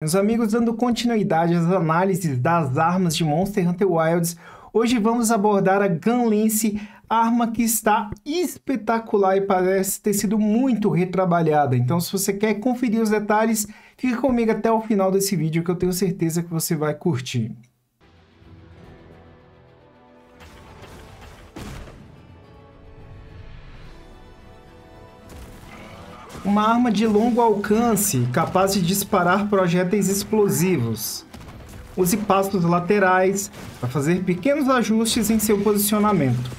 Meus amigos, dando continuidade às análises das armas de Monster Hunter Wilds, hoje vamos abordar a Gunlance, arma que está espetacular e parece ter sido muito retrabalhada. Então, se você quer conferir os detalhes, fique comigo até o final desse vídeo que eu tenho certeza que você vai curtir. Uma arma de longo alcance, capaz de disparar projéteis explosivos. Use passos laterais para fazer pequenos ajustes em seu posicionamento.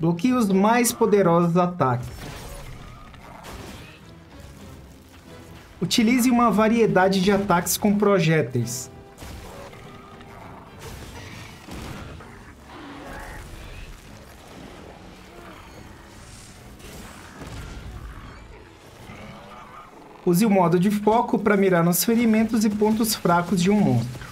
Bloqueie os mais poderosos ataques. Utilize uma variedade de ataques com projéteis. Use o modo de foco para mirar nos ferimentos e pontos fracos de um monstro.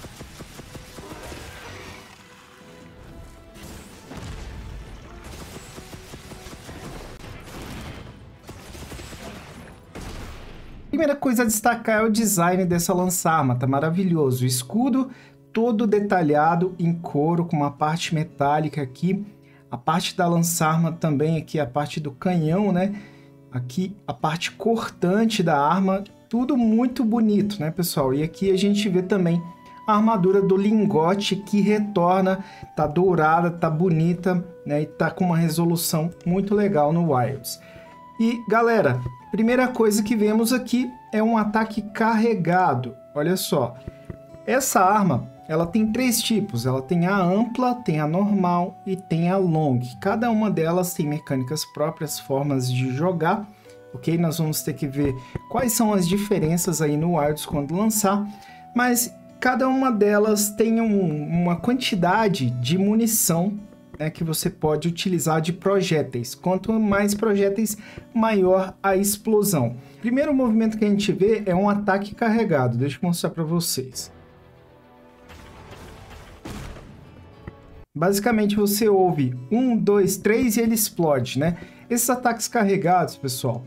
Primeira coisa a destacar é o design dessa lança-arma, tá maravilhoso. O escudo todo detalhado em couro, com uma parte metálica aqui. A parte da lança-arma também aqui, a parte do canhão, né? Aqui a parte cortante da arma, tudo muito bonito, né, pessoal? E aqui a gente vê também a armadura do lingote que retorna, tá dourada, tá bonita, né? E tá com uma resolução muito legal no Wilds. E galera, primeira coisa que vemos aqui é um ataque carregado. Olha só, essa arma ela tem três tipos. Ela tem a ampla, tem a normal e tem a long. Cada uma delas tem mecânicas próprias, formas de jogar. Ok? Nós vamos ter que ver quais são as diferenças aí no Wilds quando lançar. Mas cada uma delas tem um, uma quantidade de munição né, que você pode utilizar de projéteis. Quanto mais projéteis, maior a explosão. Primeiro movimento que a gente vê é um ataque carregado. Deixa eu mostrar para vocês. Basicamente você ouve um, dois, três e ele explode, né? Esses ataques carregados, pessoal,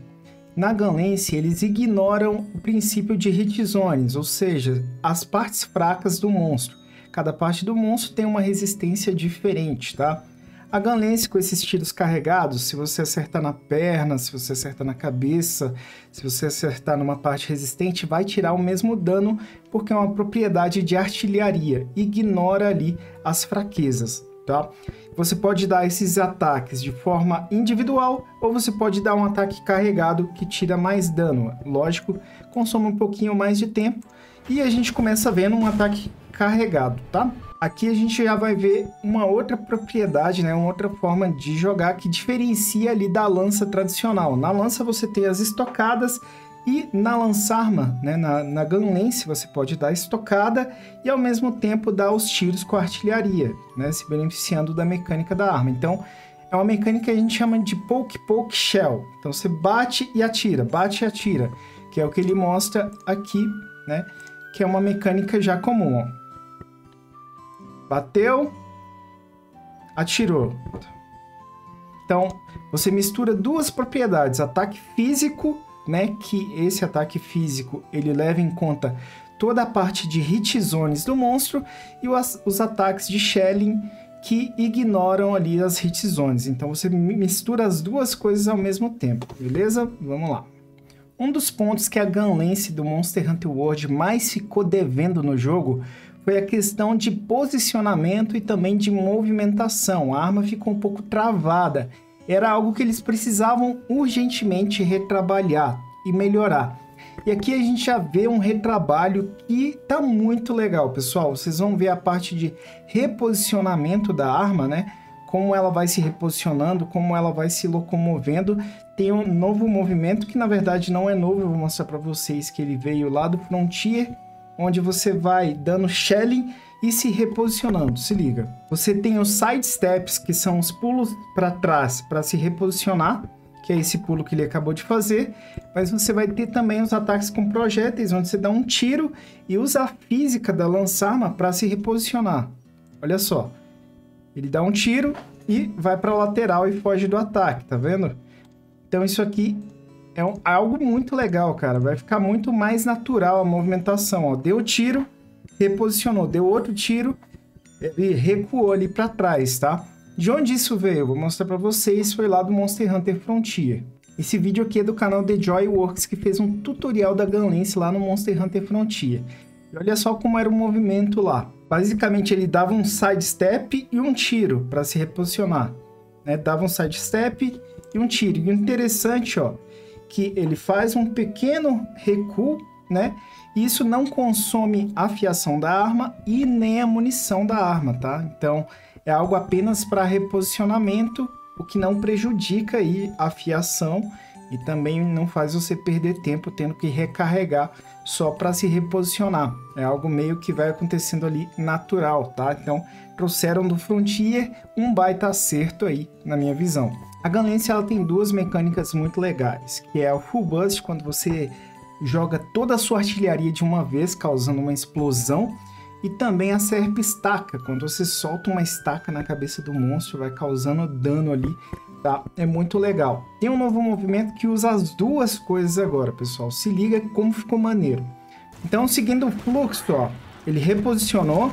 na Gunlance eles ignoram o princípio de hit zones, ou seja, as partes fracas do monstro. Cada parte do monstro tem uma resistência diferente, tá? A Gunlance com esses tiros carregados, se você acertar na perna, se você acertar na cabeça, se você acertar numa parte resistente, vai tirar o mesmo dano porque é uma propriedade de artilharia. Ignora ali as fraquezas, tá? Você pode dar esses ataques de forma individual ou você pode dar um ataque carregado que tira mais dano. Lógico, consome um pouquinho mais de tempo e a gente começa vendo um ataque carregado, tá? Aqui a gente já vai ver uma outra propriedade, né? uma outra forma de jogar que diferencia ali da lança tradicional. Na lança você tem as estocadas e na lança-arma, né? na, na você pode dar estocada e ao mesmo tempo dar os tiros com a artilharia, né? se beneficiando da mecânica da arma. Então, é uma mecânica que a gente chama de poke-poke shell. Então, você bate e atira, bate e atira, que é o que ele mostra aqui, né? que é uma mecânica já comum. Ó. Bateu, atirou. Então, você mistura duas propriedades, ataque físico, né, que esse ataque físico, ele leva em conta toda a parte de hit zones do monstro e os, os ataques de shelling que ignoram ali as hit zones. Então você mistura as duas coisas ao mesmo tempo, beleza? Vamos lá. Um dos pontos que a Gunlance do Monster Hunter World mais ficou devendo no jogo foi a questão de posicionamento e também de movimentação. A arma ficou um pouco travada. Era algo que eles precisavam urgentemente retrabalhar e melhorar. E aqui a gente já vê um retrabalho que tá muito legal, pessoal. Vocês vão ver a parte de reposicionamento da arma, né? Como ela vai se reposicionando, como ela vai se locomovendo. Tem um novo movimento que na verdade não é novo, eu vou mostrar para vocês que ele veio lá do Frontier onde você vai dando shelling e se reposicionando. Se liga. Você tem os side steps, que são os pulos para trás para se reposicionar, que é esse pulo que ele acabou de fazer, mas você vai ter também os ataques com projéteis, onde você dá um tiro e usa a física da lança-arma para se reposicionar. Olha só. Ele dá um tiro e vai para a lateral e foge do ataque, tá vendo? Então isso aqui é um, algo muito legal, cara. Vai ficar muito mais natural a movimentação, ó. Deu tiro, reposicionou. Deu outro tiro, ele recuou ali para trás, tá? De onde isso veio? Vou mostrar para vocês. Foi lá do Monster Hunter Frontier. Esse vídeo aqui é do canal The Joy Works, que fez um tutorial da Gunlance lá no Monster Hunter Frontier. E olha só como era o movimento lá. Basicamente, ele dava um sidestep e um tiro para se reposicionar. Né? Dava um sidestep e um tiro. E o interessante, ó, que ele faz um pequeno recuo, né? Isso não consome a fiação da arma e nem a munição da arma, tá? Então, é algo apenas para reposicionamento, o que não prejudica aí a fiação e também não faz você perder tempo tendo que recarregar só para se reposicionar. É algo meio que vai acontecendo ali natural, tá? Então, trouxeram do Frontier um baita acerto aí, na minha visão. A Gunlance ela tem duas mecânicas muito legais, que é o Full Burst, quando você joga toda a sua artilharia de uma vez, causando uma explosão, e também a Serp Estaca, quando você solta uma estaca na cabeça do monstro, vai causando dano ali tá? É muito legal. Tem um novo movimento que usa as duas coisas agora, pessoal. Se liga como ficou maneiro. Então, seguindo o fluxo, ó, ele reposicionou,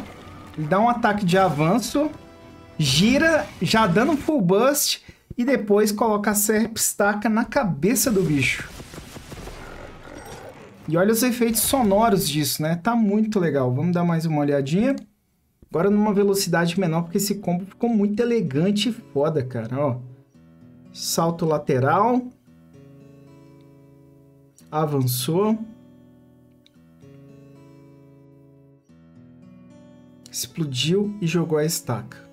ele dá um ataque de avanço, gira, já dando full bust, e depois coloca a Serp Staca na cabeça do bicho. E olha os efeitos sonoros disso, né? Tá muito legal. Vamos dar mais uma olhadinha. Agora numa velocidade menor, porque esse combo ficou muito elegante e foda, cara, ó salto lateral, avançou, explodiu e jogou a estaca.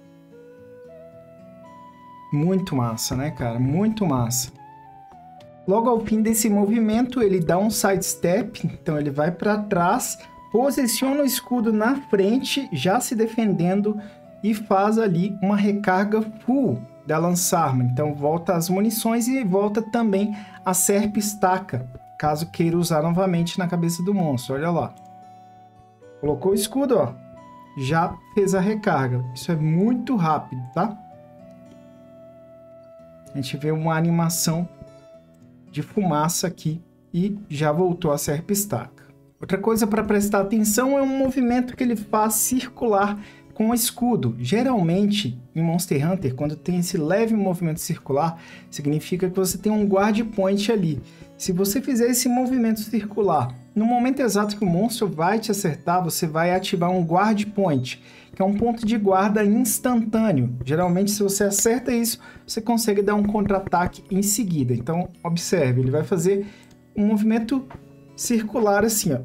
Muito massa, né, cara? Muito massa. Logo ao fim desse movimento, ele dá um sidestep, então ele vai para trás, posiciona o escudo na frente, já se defendendo e faz ali uma recarga full da lançarma. Então volta as munições e volta também a serpe estaca, caso queira usar novamente na cabeça do monstro. Olha lá. Colocou o escudo, ó. Já fez a recarga. Isso é muito rápido, tá? A gente vê uma animação de fumaça aqui e já voltou a serpe estaca. Outra coisa para prestar atenção é um movimento que ele faz circular com o escudo. Geralmente, em Monster Hunter, quando tem esse leve movimento circular, significa que você tem um guard point ali. Se você fizer esse movimento circular no momento exato que o monstro vai te acertar, você vai ativar um guard point, que é um ponto de guarda instantâneo. Geralmente, se você acerta isso, você consegue dar um contra-ataque em seguida. Então, observe, ele vai fazer um movimento circular assim, ó.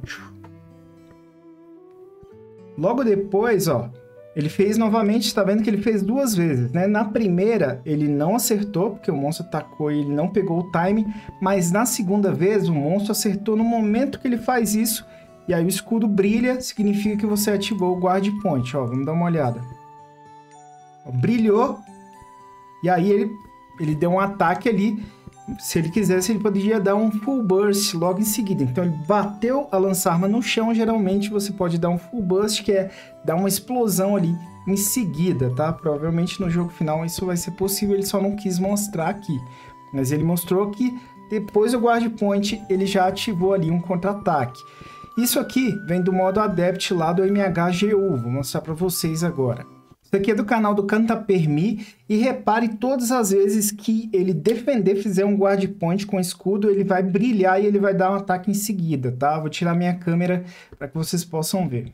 Logo depois, ó, ele fez novamente, está vendo que ele fez duas vezes, né? Na primeira, ele não acertou, porque o monstro atacou e ele não pegou o time, mas na segunda vez, o monstro acertou no momento que ele faz isso, e aí o escudo brilha, significa que você ativou o guard point, ó, vamos dar uma olhada. Brilhou, e aí ele, ele deu um ataque ali, se ele quisesse, ele poderia dar um full burst logo em seguida. Então ele bateu a lança-arma no chão, geralmente você pode dar um full burst, que é dar uma explosão ali em seguida, tá? Provavelmente no jogo final isso vai ser possível, ele só não quis mostrar aqui. Mas ele mostrou que depois do guard point ele já ativou ali um contra-ataque. Isso aqui vem do modo Adept lá do MHGU, vou mostrar para vocês agora. Isso aqui é do canal do Canta Permi e repare todas as vezes que ele defender, fizer um guard point com escudo, ele vai brilhar e ele vai dar um ataque em seguida, tá? Vou tirar minha câmera para que vocês possam ver.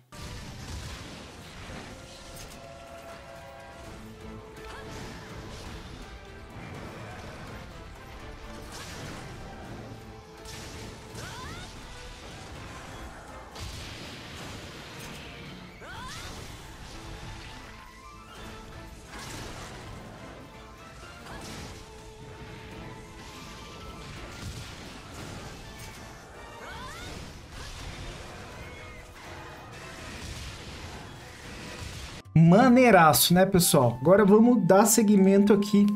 Maneiraço, né, pessoal? Agora vamos dar seguimento aqui.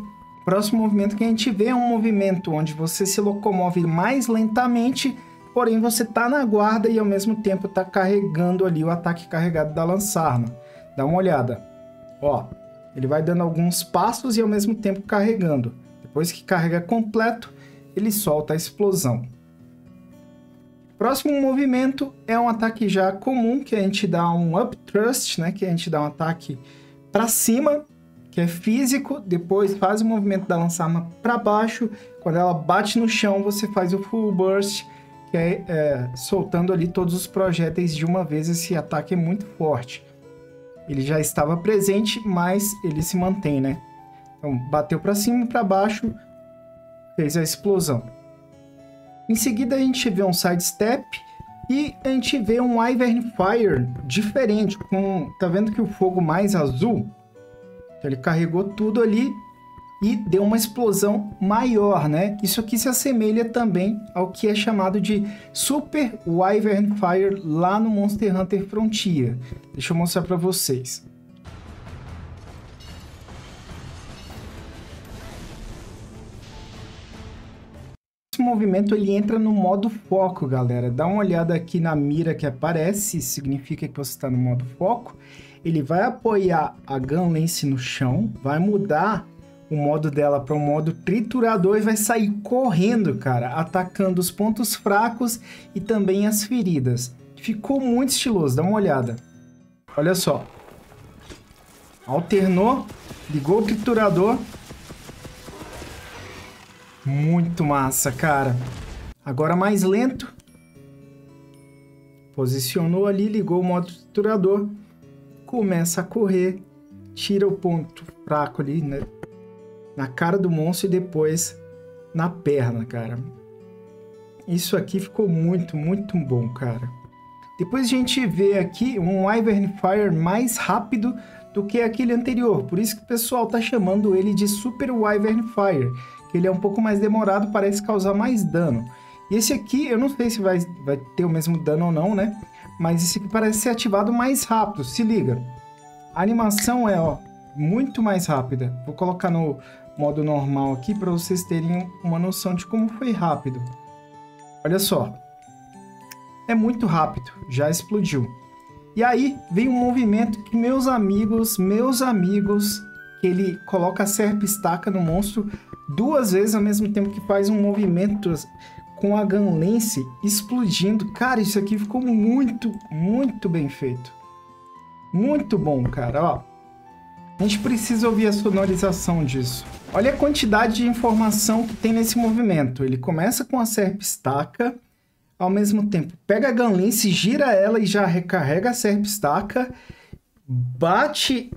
Próximo movimento que a gente vê é um movimento onde você se locomove mais lentamente, porém você tá na guarda e ao mesmo tempo tá carregando ali o ataque carregado da lançarma. Dá uma olhada. Ó, ele vai dando alguns passos e ao mesmo tempo carregando. Depois que carrega completo, ele solta a explosão. Próximo movimento é um ataque já comum, que a gente dá um up thrust, né? Que a gente dá um ataque para cima, que é físico, depois faz o movimento da lança-arma para baixo, quando ela bate no chão, você faz o full burst, que é, é, soltando ali todos os projéteis de uma vez. Esse ataque é muito forte. Ele já estava presente, mas ele se mantém, né? Então, bateu para cima para baixo, fez a explosão. Em seguida, a gente vê um sidestep e a gente vê um Ivern Fire diferente, com tá vendo que o fogo mais azul, então, ele carregou tudo ali e deu uma explosão maior, né? Isso aqui se assemelha também ao que é chamado de Super Wyvern Fire lá no Monster Hunter Frontier. Deixa eu mostrar para vocês. Movimento ele entra no modo foco, galera. Dá uma olhada aqui na mira que aparece, significa que você está no modo foco. Ele vai apoiar a Gun Lance no chão, vai mudar o modo dela para o modo triturador e vai sair correndo, cara, atacando os pontos fracos e também as feridas. Ficou muito estiloso, dá uma olhada. Olha só. Alternou, ligou o triturador, muito massa, cara. Agora mais lento. Posicionou ali, ligou o modo triturador. Começa a correr. Tira o ponto fraco ali, né? Na cara do monstro e depois na perna, cara. Isso aqui ficou muito, muito bom, cara. Depois a gente vê aqui um Wyvern Fire mais rápido do que aquele anterior. Por isso que o pessoal tá chamando ele de Super Wyvern Fire que ele é um pouco mais demorado, parece causar mais dano. E esse aqui, eu não sei se vai, vai ter o mesmo dano ou não, né? Mas esse aqui parece ser ativado mais rápido, se liga. A animação é, ó, muito mais rápida. Vou colocar no modo normal aqui para vocês terem uma noção de como foi rápido. Olha só. É muito rápido, já explodiu. E aí vem um movimento que meus amigos, meus amigos, que ele coloca a serpa estaca no monstro duas vezes ao mesmo tempo que faz um movimento com a Gunlance explodindo. Cara, isso aqui ficou muito, muito bem feito. Muito bom, cara, ó. A gente precisa ouvir a sonorização disso. Olha a quantidade de informação que tem nesse movimento. Ele começa com a serp estaca, ao mesmo tempo pega a Gunlance, gira ela e já recarrega a serp estaca, bate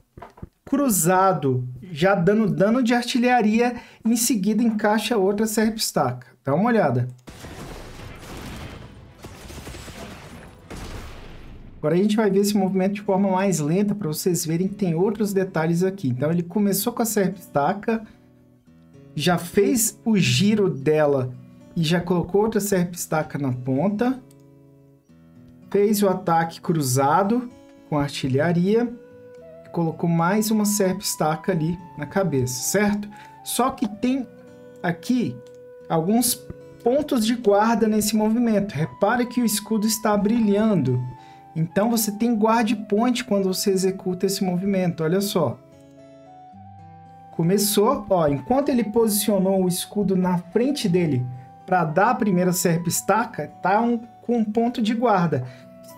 cruzado, já dando dano de artilharia, em seguida encaixa outra serp estaca. Dá uma olhada. Agora a gente vai ver esse movimento de forma mais lenta para vocês verem que tem outros detalhes aqui. Então ele começou com a serp estaca, já fez o giro dela e já colocou outra serp estaca na ponta, fez o ataque cruzado com artilharia colocou mais uma serp estaca ali na cabeça, certo? Só que tem aqui alguns pontos de guarda nesse movimento. Repare que o escudo está brilhando. Então você tem guard point quando você executa esse movimento. Olha só. Começou, ó, enquanto ele posicionou o escudo na frente dele para dar a primeira serp estaca, tá um, com um ponto de guarda.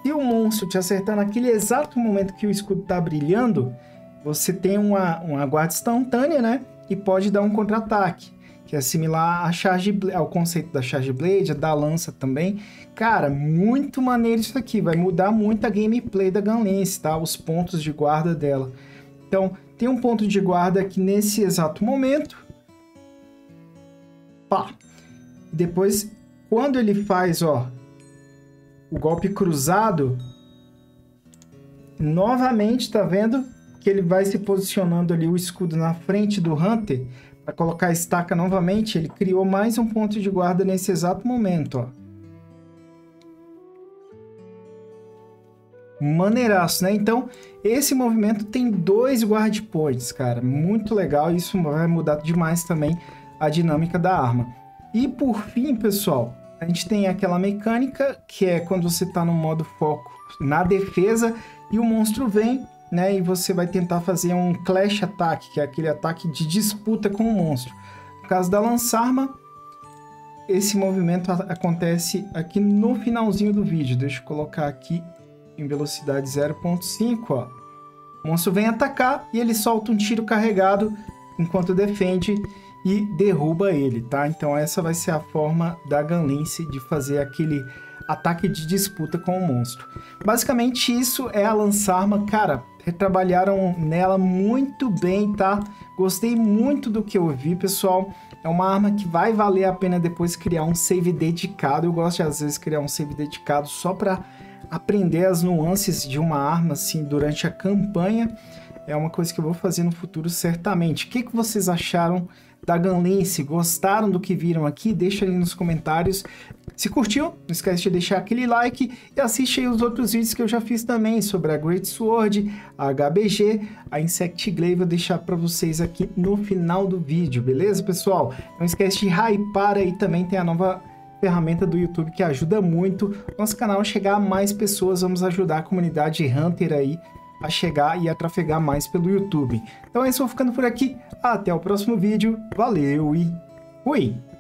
Se o monstro te acertar naquele exato momento que o escudo está brilhando, você tem uma, uma guarda instantânea, né? E pode dar um contra-ataque, que é similar à charge, ao conceito da Charge Blade, da lança também. Cara, muito maneiro isso aqui, vai mudar muito a gameplay da Gunlance, tá? Os pontos de guarda dela. Então, tem um ponto de guarda aqui nesse exato momento. Pá! Depois, quando ele faz, ó, o golpe cruzado, novamente, tá vendo? Que ele vai se posicionando ali o escudo na frente do Hunter para colocar a estaca novamente. Ele criou mais um ponto de guarda nesse exato momento, ó. Maneiraço, né? Então, esse movimento tem dois guard points, cara. Muito legal. Isso vai mudar demais também a dinâmica da arma. E por fim, pessoal, a gente tem aquela mecânica que é quando você está no modo foco na defesa e o monstro vem, né? E você vai tentar fazer um clash attack, que é aquele ataque de disputa com o monstro. No caso da lançarma, esse movimento acontece aqui no finalzinho do vídeo. Deixa eu colocar aqui em velocidade 0.5, ó. O monstro vem atacar e ele solta um tiro carregado enquanto defende e derruba ele, tá? Então essa vai ser a forma da Ganlense de fazer aquele ataque de disputa com o monstro. Basicamente isso é a lançarma, cara, trabalharam nela muito bem, tá? Gostei muito do que eu vi, pessoal. É uma arma que vai valer a pena depois criar um save dedicado. Eu gosto de às vezes criar um save dedicado só para aprender as nuances de uma arma assim durante a campanha. É uma coisa que eu vou fazer no futuro certamente. O que, que vocês acharam da Gunlense? Gostaram do que viram aqui? Deixa aí nos comentários. Se curtiu, não esquece de deixar aquele like e assiste aí os outros vídeos que eu já fiz também sobre a Great Sword, a HBG, a Insect Glaive, vou deixar para vocês aqui no final do vídeo, beleza, pessoal? Não esquece de hypar aí também, tem a nova ferramenta do YouTube que ajuda muito nosso canal a chegar a mais pessoas, vamos ajudar a comunidade Hunter aí a chegar e a trafegar mais pelo YouTube. Então é isso, vou ficando por aqui, até o próximo vídeo, valeu e fui!